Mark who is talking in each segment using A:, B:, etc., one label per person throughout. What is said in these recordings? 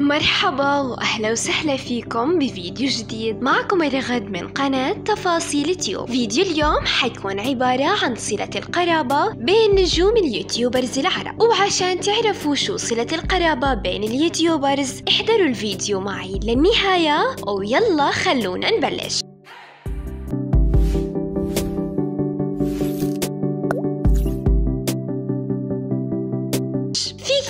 A: مرحبا وأهلا وسهلا فيكم بفيديو جديد. معكم رغد من قناة تفاصيل تيوب فيديو اليوم حيكون عبارة عن صلة القرابة بين نجوم ال YouTubers العرب. وعشان تعرفوا شو صلة القرابة بين ال YouTubers احضروا الفيديو معي للنهاية ويلا خلونا نبلش.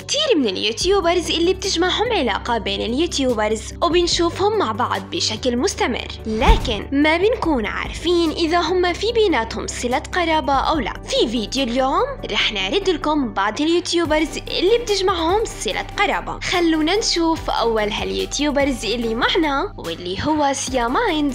A: كتير من ال YouTubers اللي بتجمعهم علاقة بين ال YouTubers وبنشوفهم مع بعض بشكل مستمر. لكن ما بنكون عارفين إذا هم في بيناتهم صلة قرابة أو لا. في فيديو اليوم رح نعرض لكم بعض ال YouTubers اللي بتجمعهم صلة قرابة. خلونا نشوف أول هال YouTubers اللي معنا واللي هو سيا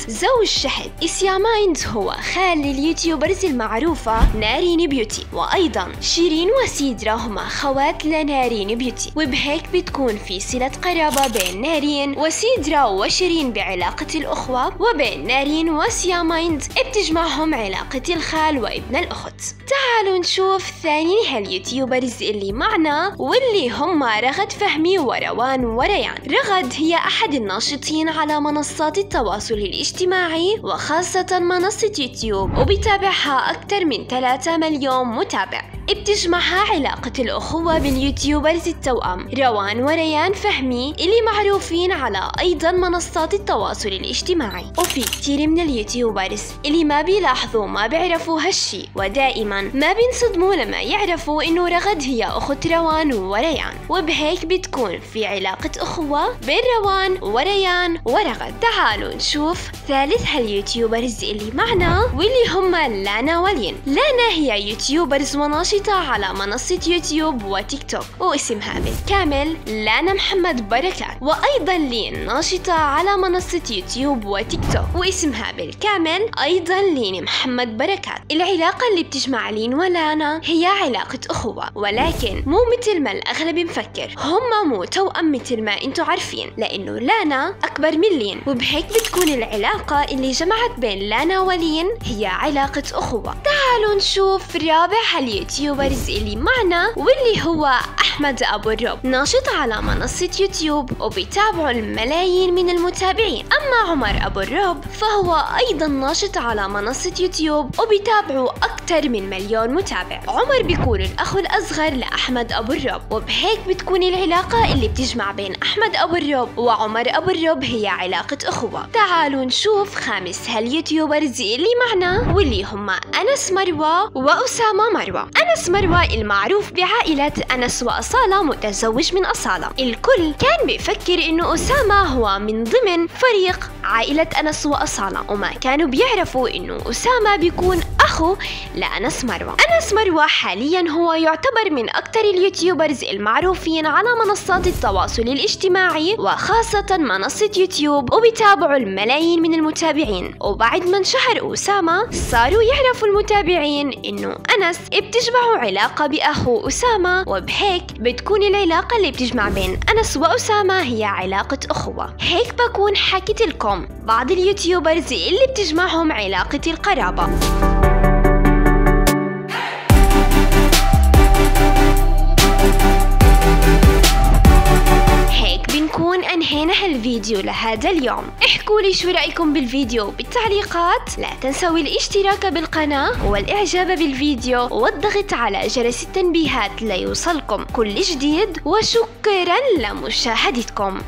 A: زوج شهد سيا هو خال ال YouTubers المعروفة نارين بيوتي. وأيضا شيرين وسيدرا هما خوات لنارين بيوتي وبهيك بتكون في صلة قرابة بين نارين وسيدرا وشيرين بعلاقة الأخوة وبين نارين وسياماند بتجمعهم علاقة الخال وابن الأخت. تعالوا نشوف ثاني هال YouTubers اللي معنا واللي هم رغد فهمي وروان وريان. رغد هي أحد الناشطين على منصات التواصل الاجتماعي وخاصة منصة يوتيوب وبتابعها أكثر من 3 مليون متابع. بتجمعها علاقة الأخوة بال YouTubers التوأم روان وريان فهمي اللي معروفين على أيضا منصات التواصل الاجتماعي. وفي كتير من ال YouTubers اللي ما بيلاحظوا ما بيعرفوا هالشي ودائما ما بينصدموا لما يعرفوا إنه رغد هي أخت روان وريان. وبهيك بتكون في علاقة أخوة بين روان وريان ورغد. تعالوا نشوف ثالث هال YouTubers اللي معنا واللي هم لانا ولين. لانا هي YouTubers وناشطة ناشطة على منصة يوتيوب وتيك توك. واسمها بالكامل لانا محمد بركات. وأيضا لين ناشطة على منصة يوتيوب وتيك توك. واسمها بالكامل أيضا لين محمد بركات. العلاقة اللي بتجمع لين ولانا هي علاقة أخوة. ولكن مو مثل ما الأغلب مفكر. هم مو توأم مثل ما انتو عارفين. لأنه لانا أكبر من لين. وبهيك بتكون العلاقة اللي جمعت بين لانا ولين هي علاقة أخوة. تعالوا نشوف رابع هال YouTube ال YouTubers اللي معنا واللي هو أحمد أبو الرب. ناشط على منصة يوتيوب وبيتابعه الملايين من المتابعين. أما عمر أبو الرب فهو أيضا ناشط على منصة يوتيوب وبيتابعه أكثر من مليون متابع. عمر بيكون الأخ الأصغر لأحمد أبو الرب وبهيك بتكون العلاقة اللي بتجمع بين أحمد أبو الرب وعمر أبو الرب هي علاقة أخوة. تعالوا نشوف خامس هاليوتيوبرز اللي معنا؟ واللي هم أنس مروة وأسامة مروة. أنس مروة المعروف بعائلة أنس وأصالة متزوج من أصالة. الكل كان بيفكر إنه أسامة هو من ضمن فريق عائلة أنس وأصالة وما كانوا بيعرفوا إنه أسامة بيكون أخو لأنس مروة. أنس مروة حاليا هو يعتبر من أكثر ال YouTubers المعروفين على منصات التواصل الاجتماعي وخاصة منصة يوتيوب وبيتابعوا الملايين من المتابعين. وبعد ما انشهر أسامة صاروا يعرفوا المتابعين إنه أنس بتجمعه علاقة بأخو أسامة وبهيك بتكون العلاقة اللي بتجمع بين أنس وأسامة هي علاقة أخوة. هيك بكون حكيت لكم بعض ال YouTubers اللي بتجمعهم علاقة القرابة. بنكون انهينا هالفيديو لهذا اليوم. احكوا لي شو رأيكم بالفيديو. بالتعليقات لا تنسوا الاشتراك بالقناة والإعجاب بالفيديو والضغط على جرس التنبيهات ليوصلكم. كل جديد وشكرا لمشاهدتكم.